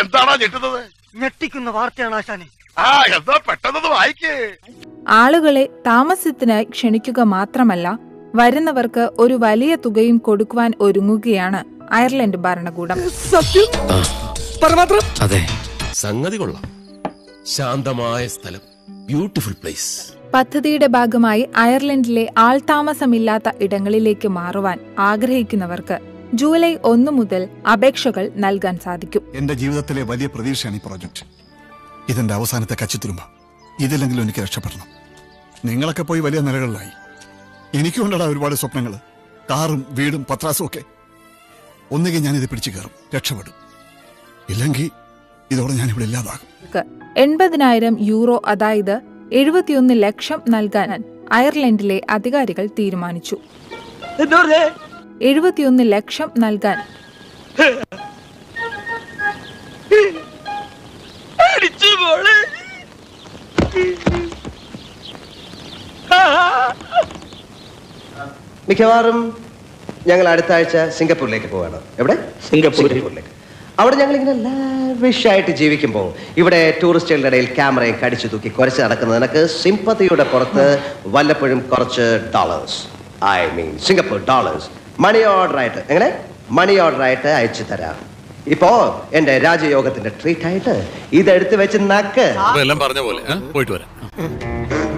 എന്താണോ ഞെട്ടുന്നത്? ഞെട്ടിക്കുന്ന വാർത്തയാണ് ആശാനെ. ആ എന്താ പെട്ടെന്ന് വായിക്കേ. ആളുകളെ താമസത്തിനായി ക്ഷണിക്കുക മാത്രമല്ല വരുന്നവർക്ക് ഒരു വലിയ തുകയും കൊടുക്കുവാൻ ഒരുങ്ങുകയാണ് അയർലൻഡ് ഭരണകൂടം. അതെ. സംഗതി കൊള്ളാം. ശാന്തമായ സ്ഥലം. ബ്യൂട്ടിഫുൾ പ്ലേസ് പദ്ധതിയുടെ ഭാഗമായി അയർലൻഡിലെ ആൾതാമസമില്ലാത്ത ഇടങ്ങളിലേക്ക് മാറുവാൻ ആഗ്രഹിക്കുന്നവർക്ക് ജൂലൈ ഒന്ന് മുതൽ അപേക്ഷകൾ നൽകാൻ സാധിക്കും. എന്റെ ജീവിതത്തിലെ വലിയ പ്രതീക്ഷയാണ് ഈ പ്രോജക്റ്റ്. ഇതെന്റെ അവസാനത്തെ കച്ചിത്തുരുമ്പ. ഇതിലെങ്കിലും എനിക്ക് രക്ഷപ്പെടണം. നിങ്ങളൊക്കെ പോയി വലിയ നിലകളിലായി. എനിക്കുണ്ടടാ ഒരുപാട് സ്വപ്നങ്ങൾ കാറും വീടും പത്രാസും ഒക്കെ. ഒന്നുകിൽ ഞാനിത് പിടിച്ചു കയറും. രക്ഷപ്പെടും. ഇല്ലെങ്കിൽ ഇതോടെ ഞാൻ ഇവിടെ ഇല്ലാതാകും. എൺപതിനായിരം യൂറോ അതായത് എഴുപത്തിയൊന്ന് ലക്ഷം നൽകാൻ അയർലൻഡിലെ അധികാരികൾ തീരുമാനിച്ചു. എഴുപത്തിയൊന്ന് ലക്ഷം നൽകാൻ. മിക്കവാറും ഞങ്ങൾ അടുത്ത ആഴ്ച സിംഗപ്പൂരിലേക്ക് പോവാണ്. എവിടെ? സിംഗപ്പൂരിലേക്ക്. അവിടെ ഞങ്ങൾ ഇങ്ങനെ ലാവിഷായിട്ട് ജീവിക്കുമ്പോൾ ഇവിടെ ടൂറിസ്റ്റുകളുടെ ഇടയിൽ ക്യാമറയെ കടിച്ചു തൂക്കി കുറച്ച് നടക്കുന്നത് എനിക്ക് സിമ്പതിയുടെ പുറത്ത് വല്ലപ്പോഴും കുറച്ച് dollars I mean Singapore dollars money order ആയിട്ട്. എങ്ങനെ? മണി ഓർഡർ ആയിട്ട് അയച്ചു തരാം. ഇപ്പോ എന്റെ രാജയോഗത്തിന്റെ ട്രീറ്റ് ആയിട്ട് ഇതെടുത്ത് വെച്ച് നക്ക്. എല്ലാം പറഞ്ഞ പോലെ. പോയിട്ട് വരാം.